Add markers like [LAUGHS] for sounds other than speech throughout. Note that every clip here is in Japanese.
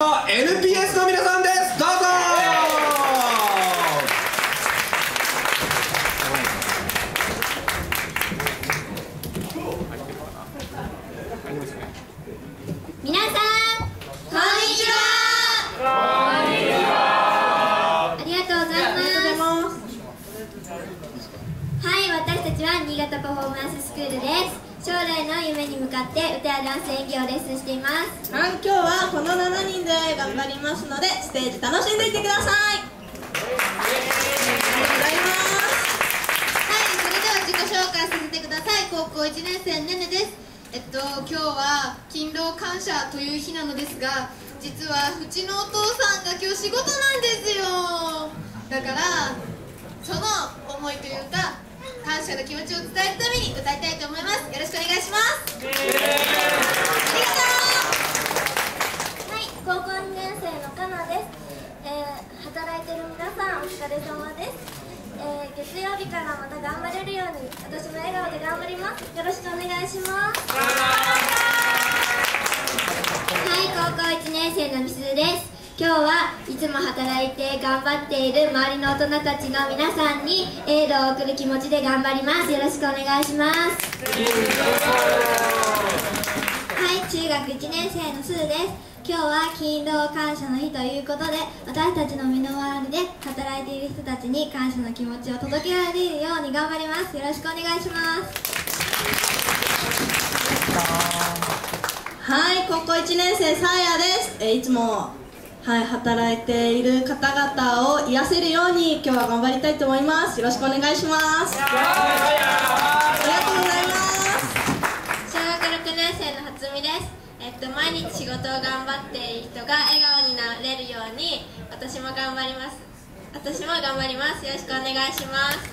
NPS の皆さんです。どうぞ。皆さんこんにちは。ありがとうございます。はい私たちは新潟パフォーマンススクールです。将来の夢に向かって歌やダンス演技をレッスンしていますはい、今日はこの7人で頑張りますのでステージ楽しんでいってくださいありがとうございはい、それでは自己紹介させてください。高校1年生ねねです。えっと今日は勤労感謝という日なのですが、実はうちのお父さんが今日仕事なんですよ。だからその思いというか感謝の気持ちを伝えるために歌いたいと思います。よろしくお願いします。ありがとう。はい高校2年生のかなです、えー働いてる皆さんお疲れ様です、えー月曜日からまた頑張れるように私も笑顔で頑張りますよろしくお願いしますはい高校1年生のみすずです今日はいつも働いて頑張っている周りの大人たちの皆さんにエールを送る気持ちで頑張りますよろしくお願いしますはい、中学1年生のすーです。今日は勤労感謝の日ということで、私たちの身の回りで働いている人たちに感謝の気持ちを届けられるように頑張ります。よろしくお願いします。はい、高校1年生さあやです、えいつもはい、働いている方々を癒せるように今日は頑張りたいと思います。よろしくお願いします。ありがとうございます。小学6年生の初美です、えっと、毎日仕事を頑張っている人が笑顔になれるように私も頑張ります。私も頑張ります。よろしくお願いします。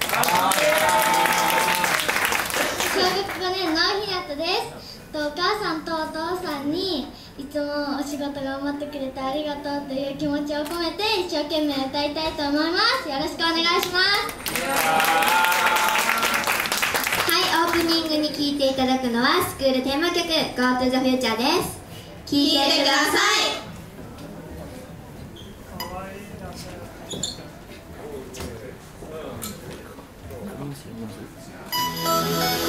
小学5年のひなとです。とお母さんとお父さんにいつもお仕事頑張ってくれてありがとうという気持ちを込めて一生懸命歌いたいと思います。よろしくお願いします。はい、オープニングに聴いていただくのはスクールテーマ曲 Go to the Future です。聴いてください。風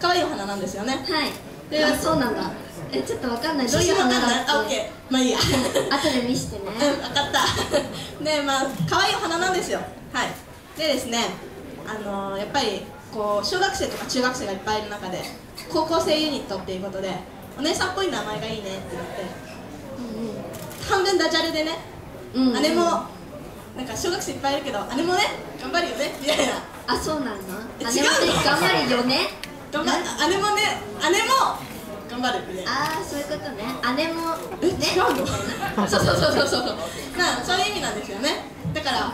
可愛いお花なんですよね。はい。であそうなんだ。えちょっとわかんない。どういう花だ？っオッケー。まあいいや。て [LAUGHS] 後で見してね。うん、分かった。[LAUGHS] でまあ可愛いお花なんですよ。はい。でですねあのーやっぱりこう小学生とか中学生がいっぱいいる中で高校生ユニットっていうことでお姉さんっぽい名前がいいねって言って半分ダジャレでね、うんうん。姉もなんか小学生いっぱいいるけど姉もね頑張るよねみたいな。あそうなのえ姉もね頑張るよね頑張姉もね姉も頑張るみたいなああそういうことね。姉もえ、ね違うの？[LAUGHS] そうそうそうそうそう。[LAUGHS] まあそういう意味なんですよね。だから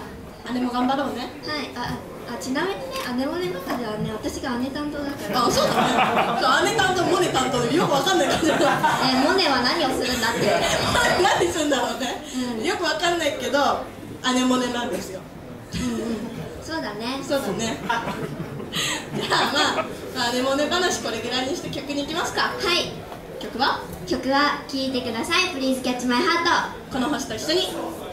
姉も頑張ろうね。はい。ああちなみにね姉もねの中ではね私が姉担当だから。あ、そうだね。そう姉担当、モネ担当、よくわかんない感じだ。[LAUGHS] えーモネは何をするんだって。何するんだろうね、うん。よくわかんないけど、姉モネなんですよ。そうだね。そうだね。じゃあ、まあ、まあ、姉モネ話これぐらいにして曲に行きますか。はい曲は、曲は聴いてください「Please Catch My Heart この星と一緒に。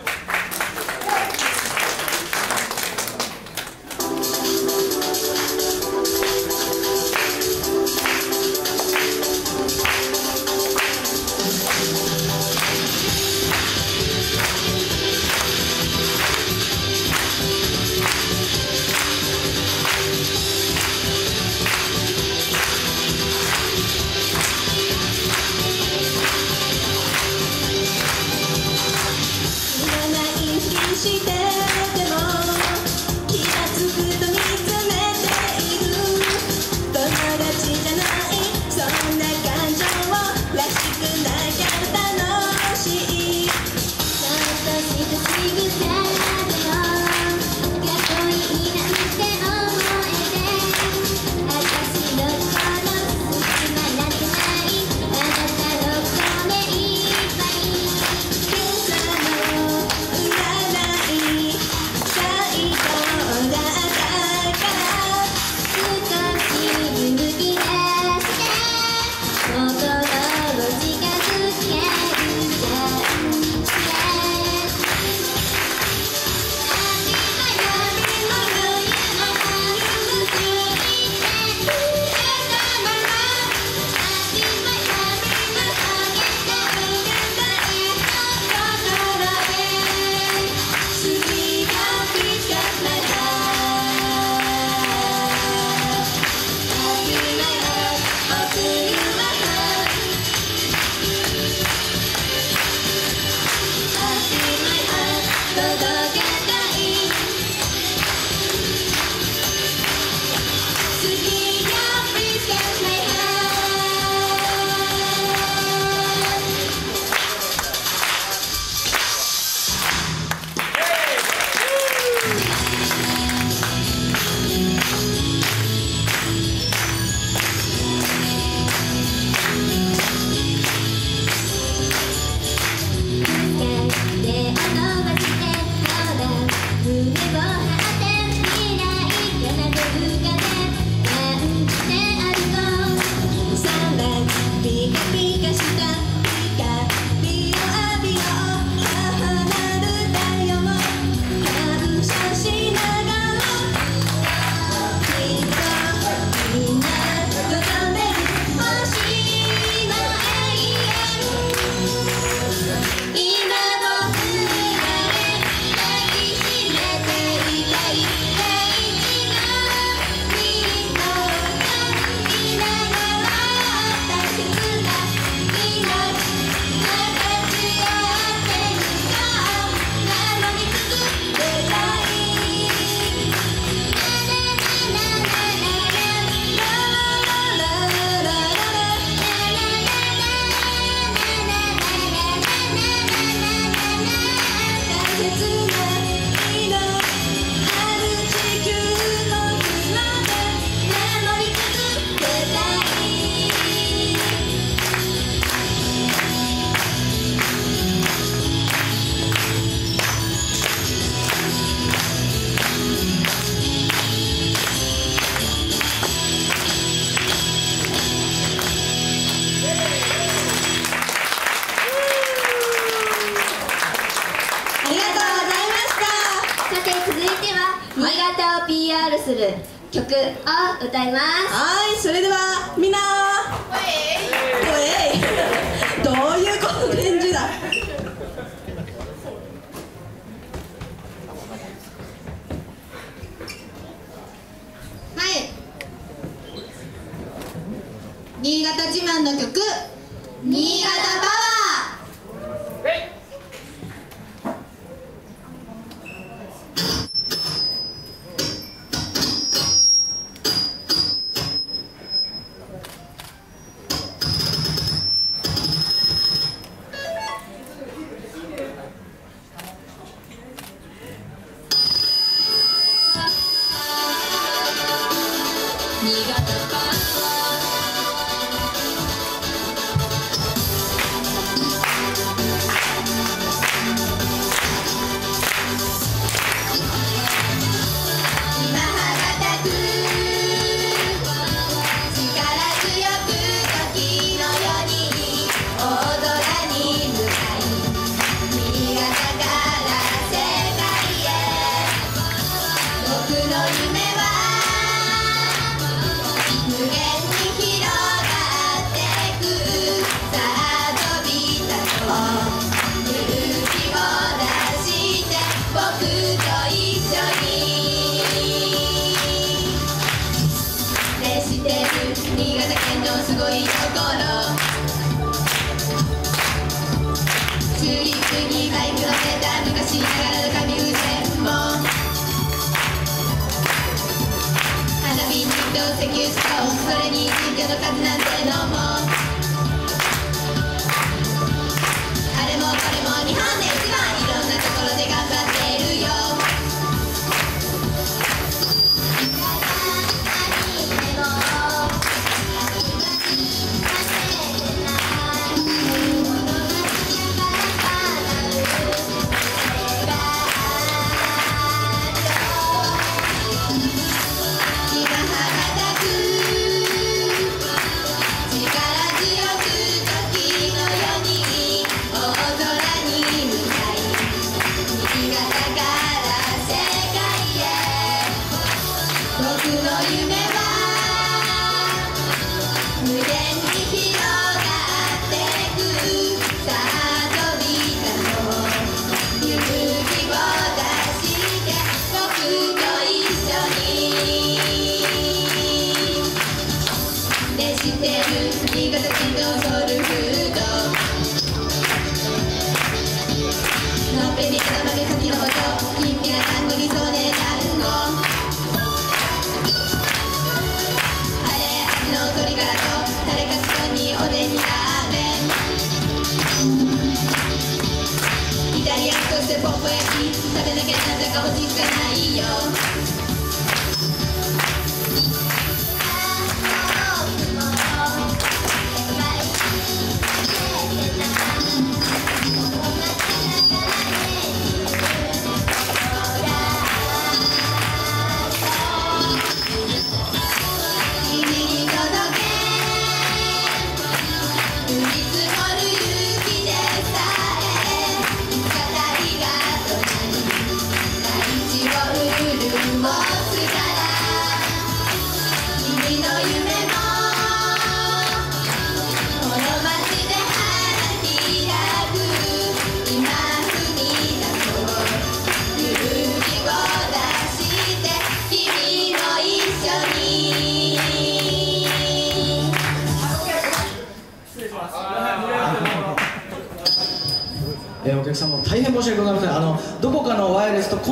それに人魚の数なんてのも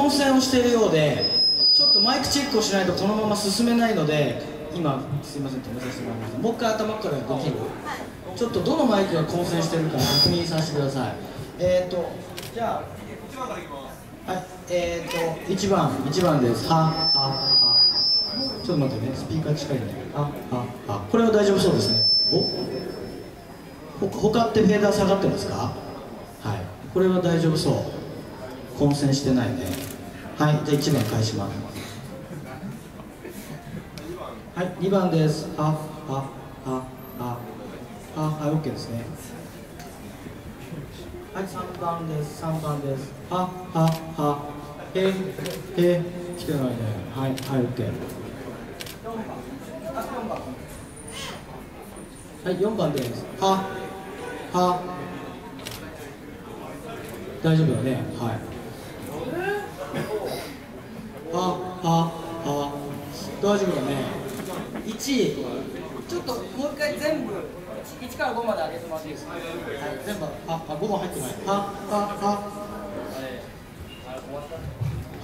混戦をしているようでちょっとマイクチェックをしないとこのまま進めないので今すいません止めさせてもらいましたもう一回頭からできる？ちょっとどのマイクが混戦してるか確認させてください。えっ、ー、とじゃあ。はいえっ、ー、と1番1番です。ははは。ちょっと待ってねスピーカー近いんでははは。これは大丈夫そうですね。お？ほ他ってフェーダー下がってますか？はい。これは大丈夫そう。混戦してないねはいじゃあ1番返します。はい2番です。ははははははい OK ですね。はい3番です。3番です。はははへへ来てないね。はいはい OK はい4番です。はは。大丈夫だね。はい。ははは大丈夫だね。1ちょっともう一回全部1から5まで上げてもらっていいですか、はい、全部。ああ5も入ってない。はは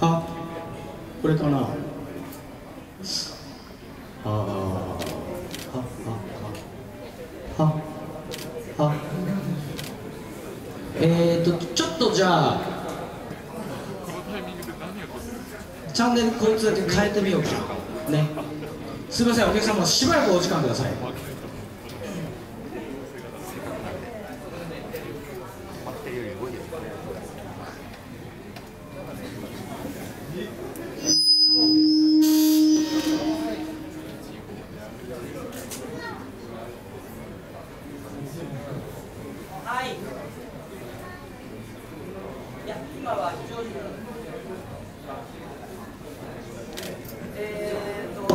はあこれかなはあはははははえーとちょっとじゃあネルこいつだけ変えてみようか。ね。すいませんお客様しばらくお時間ください。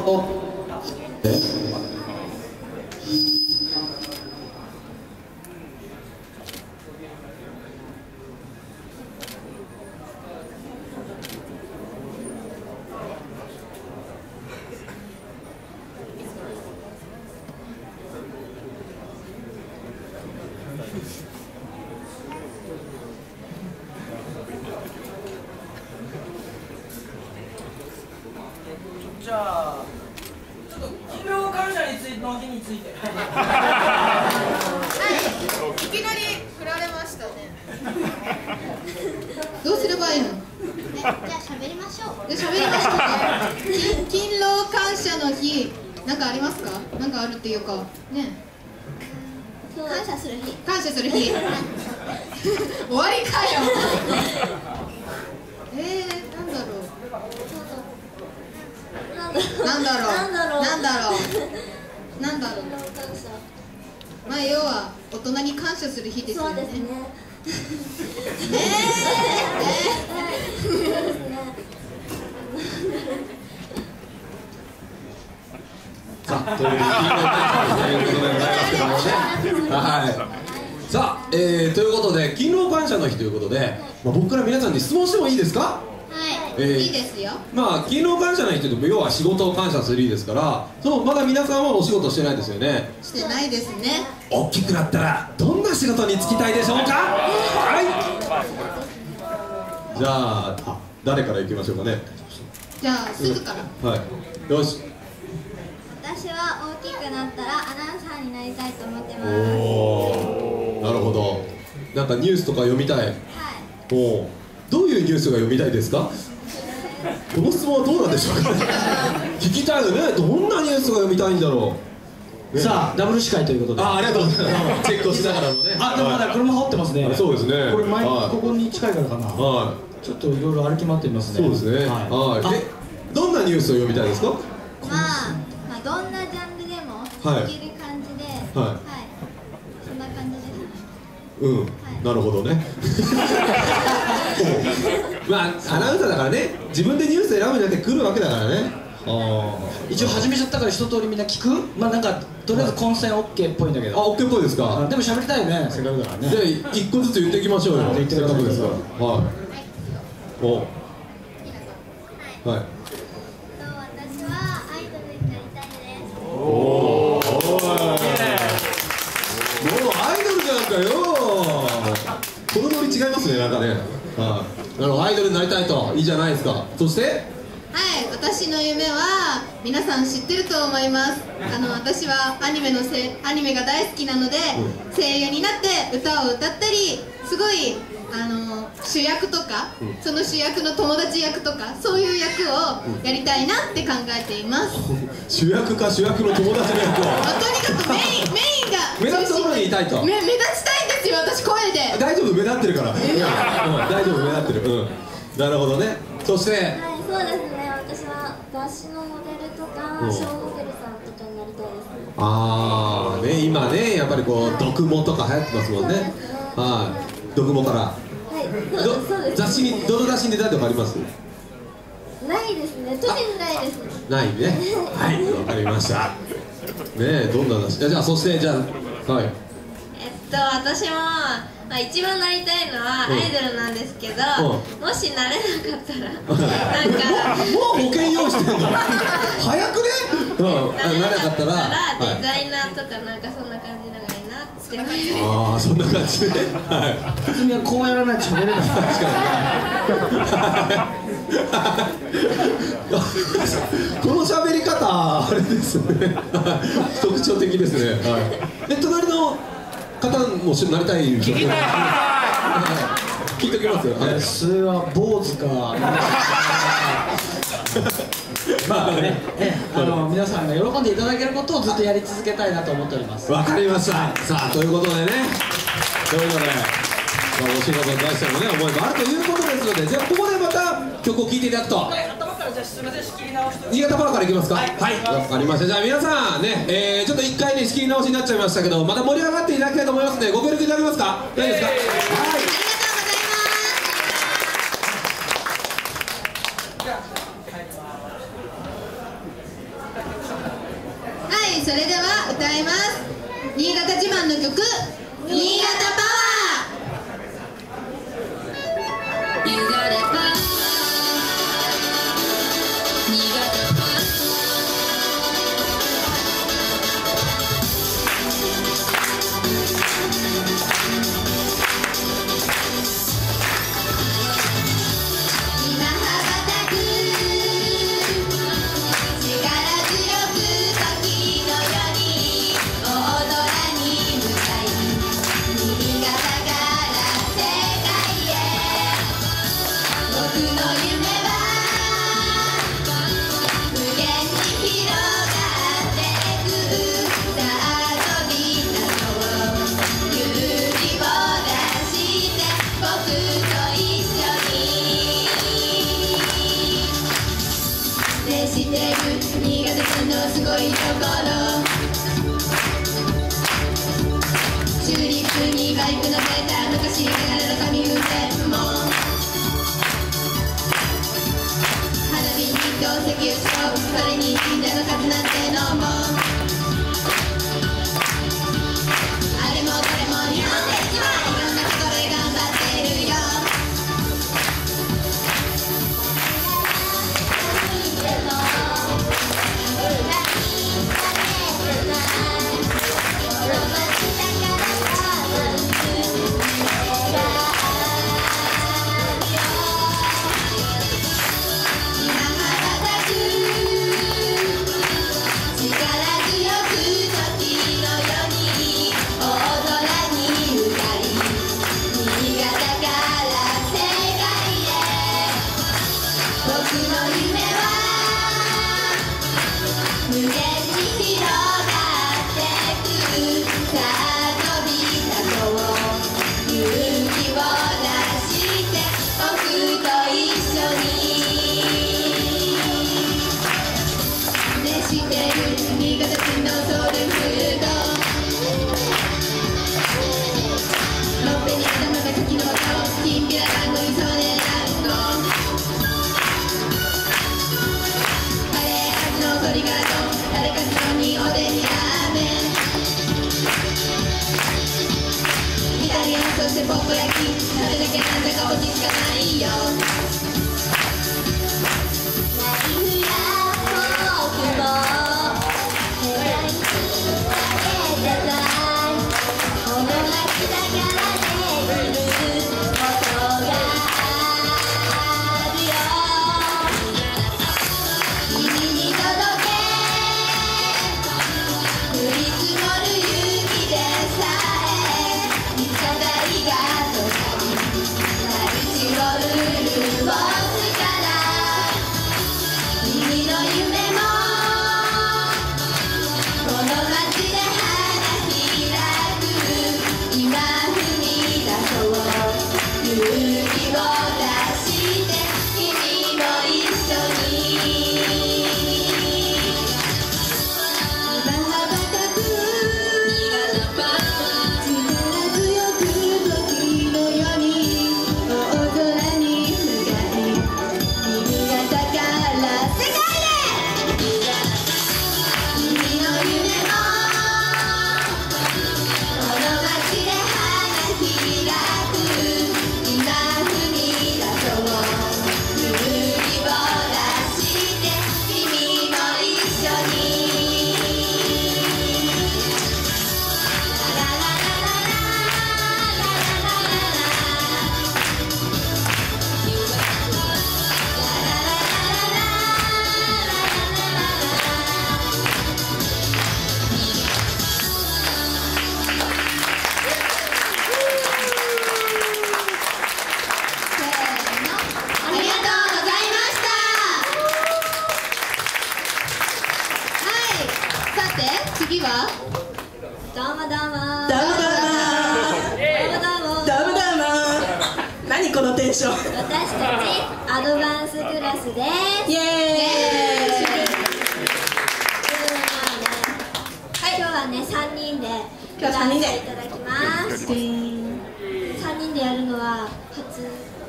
えーとじゃあちょっと勤労感謝についての日についてはいいきなり振られましたねどうすればいいのじゃあ喋りましょうで喋りましたね勤勤労感謝の日なんかありますかなんかあるっていうかね感謝する日感謝する日終わりかよえー、なんだろうなんだろうなんだろうなんだろうなんだろうなんだろう感謝まあ要は大人に感謝する日ですよねそうですねえそうですねさあということでございますけどもねはい。さあ、えー、ということで勤労感謝の日ということで、まあ、僕から皆さんに質問してもいいですか？はい。えーいいですよ。まあ勤労感謝の日というと要は仕事を感謝する日ですからそうまだ皆さんはお仕事してないですよね？してないですね。大きくなったらどんな仕事に就きたいでしょうか？はい。じゃああ誰からいきましょうかね？じゃあすずから。はい。よし私は大きくなったらアナウンサーになりたいと思ってます。おおなるほど。なんかニュースとか読みたい。はい。おおどういうニュースが読みたいですか？この質問はどうなんでしょうか？ね [LAUGHS] 聞きたいよね。どんなニュースが読みたいんだろう、ね。さあダブル司会ということで。あありがとうございます。チェックをしながらのね。あでもまだ車羽織ってますね。あそうですね。これ前、はい。ここに近いからかな。はちょっといろいろ歩き回ってみますね。いそうですね。はい。はい。えどんなニュースを読みたいですか？まあ、まあ、どんなジャンルでもはい。できる感じで、はい。そんな感じです。うん、なるほどね。[LAUGHS] まあアナウンサーだからね。自分でニュース選ぶんじゃなくて来るわけだからね。あ一応始めちゃったから一通りみんな聞く？まあなんかとりあえず混戦 OK っぽいんだけあど OK っぽいですか？あでも喋りたいよね。せっかくだからね。じゃあ一個ずつ言っていきましょうよ。言ってくださいせっかくですから。はい。お。はい違いますねなんかね。はい。なるほどアイドルになりたいと。いいじゃないですか。そして？はい私の夢は皆さん知ってると思います。あの私はアニメのせアニメが大好きなので、声優になって歌を歌ったりすごいあの主役とか、その主役の友達役とかそういう役をやりたいなって考えています、[LAUGHS] 主役か主役の友達の役を。まあとにかくメインメインが目立つところにいたいと。め目立ちたいんですよ私声で。大丈夫？目立ってるから、うん、大丈夫？目立ってる。うん。なるほどね。そして。はい、そうですね。私は雑誌のモデルとか、うん。ショーモデルさんとかになりたいです。ああね。今ねやっぱりこう読モとか流行ってますもんね。はい読モから。はい、どそうです雑誌にどの雑誌に出たとかあります？ないですね。特にないですね。ないね。[LAUGHS] はいわかりました。ねえどんな雑誌？じゃあそしてじゃあはいと私も、まあ、一番なりたいのはうん。アイドルなんですけど、うもしなれなかったら [LAUGHS] なんかもう保険用意してんの？[LAUGHS] 早くね？うん。あななれなかったたら、デはい、ザイナーとかなんかそんな感じのがいいなって。思いますああそんな感じではい。普通にはこうやらないと喋れない。この喋り方あれですね。[LAUGHS] 特徴的ですね。はい。え隣の方もしなりたいでしょ聞いときますよ、はい。普通は坊主か。まあね。ええあの皆さんが喜んでいただけることをずっとやり続けたいなと思っております。わかりました。さあということでね。ということで、まあ、お仕事に対してのね思いもあるということですのでじゃあここでまた曲を聴いていただくと頭からじゃあすみません仕切り直して新潟パラからいきますか？はい。わかりました。じゃあ皆さんね、えー、ちょっと一回ね仕切り直しになっちゃいましたけどまた盛り上がっていただきたいと思いますのでご協力いただけますか？大丈夫ですか？はい。ありがとうございますはいそれでは歌います。新潟自慢の曲新潟プにバイク乗せた昔ながらの紙風船も花火にと石油ストーブそれに神社の数なんてだけなんだか落ち着かないよ。三人でいただきます。3人でやるのは初。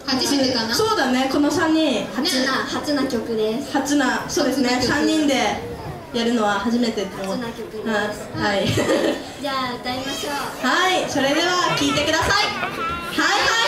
初めてかな？そうだね。この三人。初な初。な曲です。初なそうですね。三人でやるのは初めて初な曲です。はい。[LAUGHS] じゃあ歌いましょう。はい。それでは聞いてください。はいはい。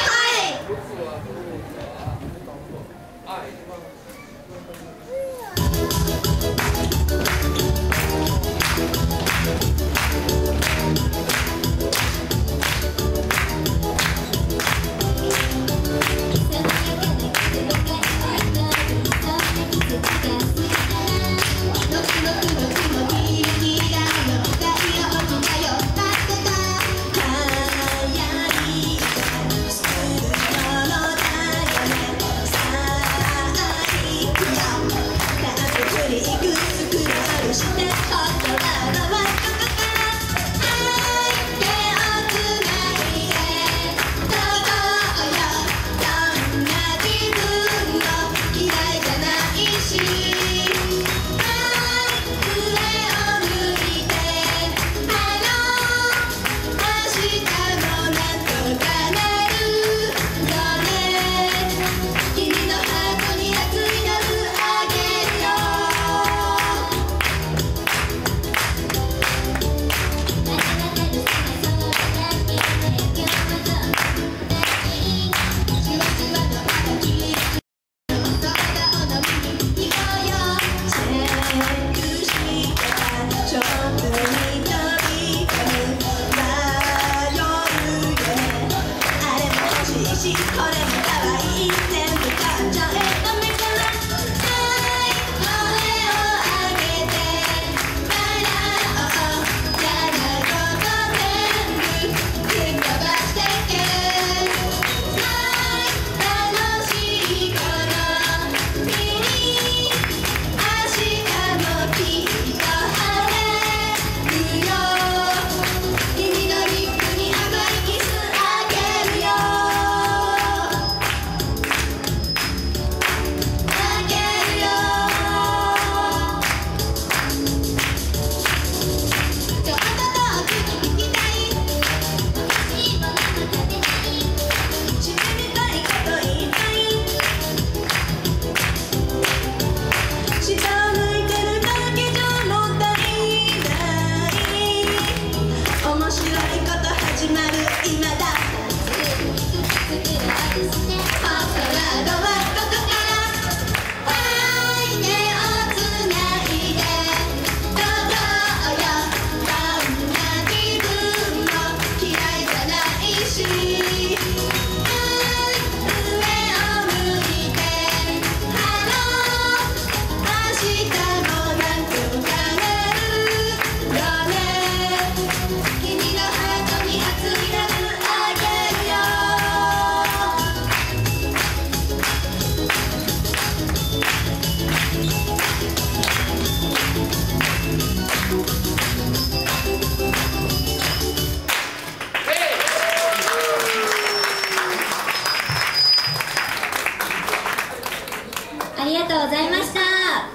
ありがとうございました。あ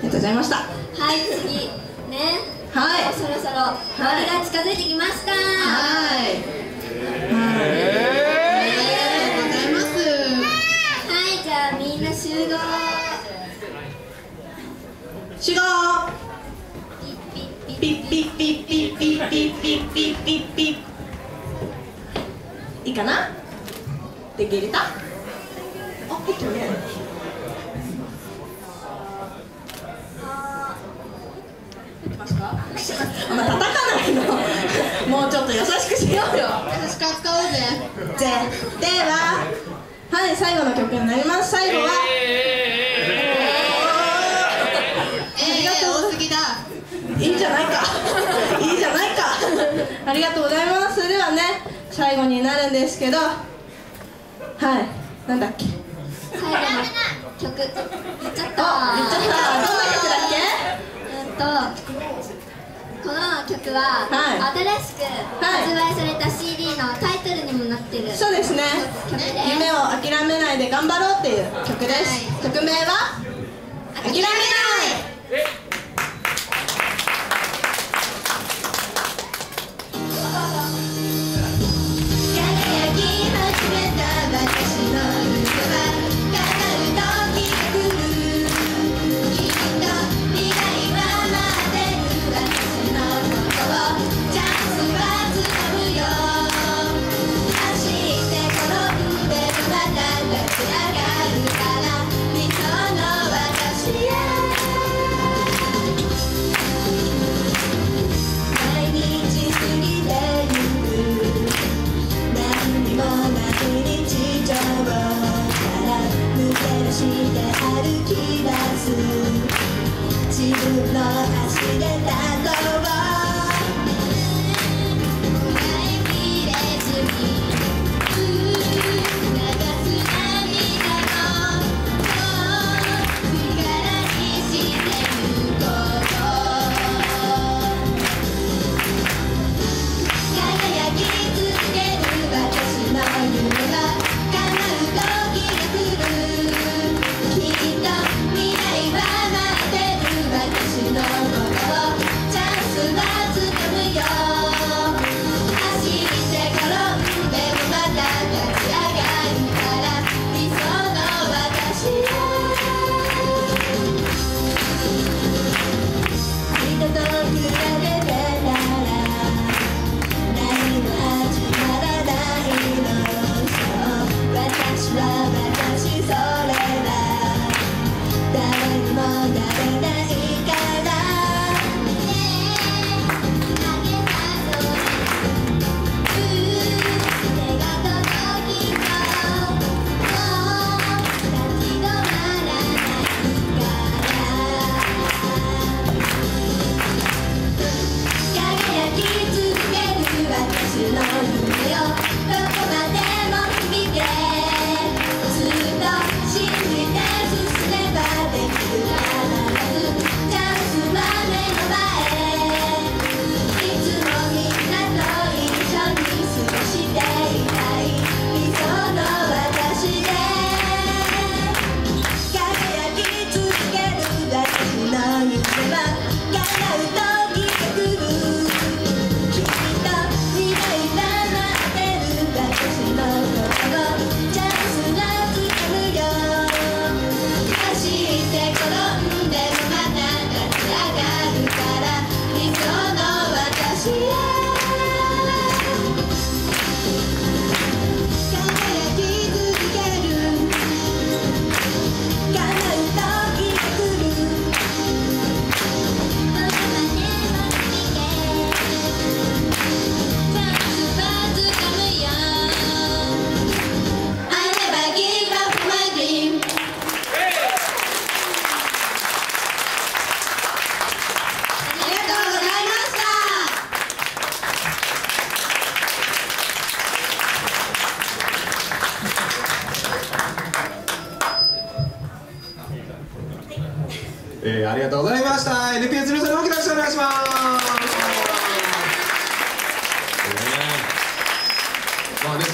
りがとうございました。はい次ね。はい。そろそろ終わりが近づいてきました。はい。じゃあみんな集合。集合。ピッピッピッピッピッピッピッピッピッピッいいかな電源入れたあ入ってるね入ってますかあんま叩かないのもうちょっと優しくしようよ。優しく扱おうぜ。ででははい最後の曲になります。最後はええ多すぎだいいんじゃないかいいじゃないかありがとうございますそれではね最後になるんですけどはいなんだっけ最後の曲言っちゃったあ言っちゃったどんな曲だっうんとこの曲は、はい。新しく発売された CD のタイトルにもなってるけそうですです。ね夢を諦めないで頑張ろうっていう曲です、曲名は？諦めない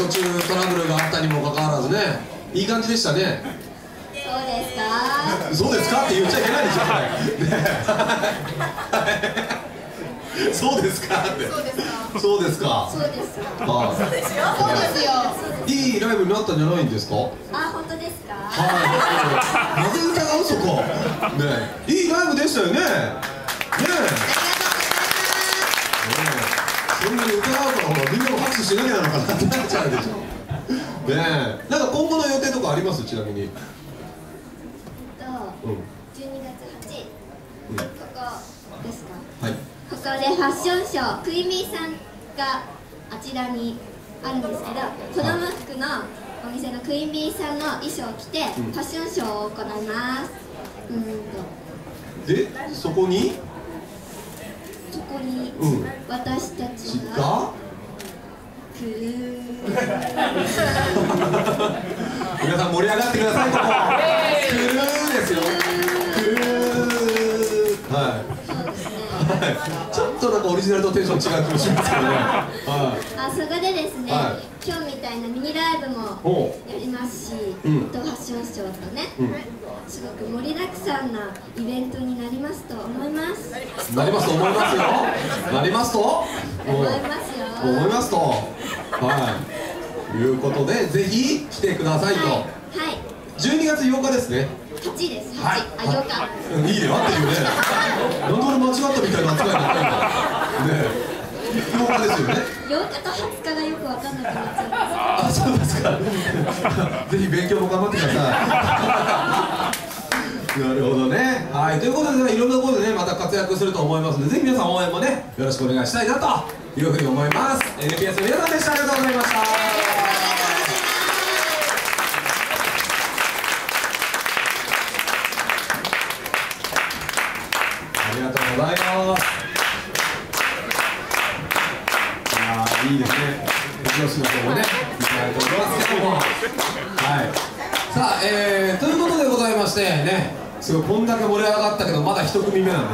途中トラブルがあったにもかかわらずねいい感じでしたね。そうですか？そうですかって言っちゃいけないでしょ。ね。そうですか？って。そうですか。そうですか？はい。そうですよ。いいライブになったんじゃないんですか？はいあ本当ですか？なぜ疑うそこ？ね。いいライブでしたよねねそんなに疑うからほらみんなも拍手しなきゃなのかなってなっちゃうでしょ。ねえ。なんか今後の予定とかあります？ちなみに。とうん12月8うんここですか？はい。ここでファッションショークイミーさんがあちらにあるんですけど子供服のお店のクイミーさんの衣装を着てフうん。ァッションショーを行います。うんと。でそこに？そこにうん。私たちがが来る皆さん盛り上がってください。[LAUGHS] ここクルーですよ [LAUGHS] ちょっとなんかオリジナルとテンション違う気もしますけどね。[LAUGHS] はあそこでですね、は今日みたたいなミニライブもやりますし、うん。とファッションショーとね、うん。すごく盛りだくさんなイベントになりますと思います。なりますと思いますよ。[LAUGHS] なりますと？思いますよ。お思いますと。はい。いうことでぜひ来てくださいと、はい、はい、12月8日ですね。8です。8、はい。あ8日。うんいいね。合ってるよねなんで俺間違ったみたいな扱いになってんだ。ねえ。8日ですよね。8日と20日がよくわかんなくなっちゃあそうですか。ぜひ勉強も頑張ってください。[LAUGHS] なるほどね。はい。ということでねいろんなところでねまた活躍すると思いますのでぜひ皆さん応援もねよろしくお願いしたいなというふうに思います。NPS の皆さんでした。ありがとうございましたすごいこんだけ盛り上がったけどまだ一組目なんで。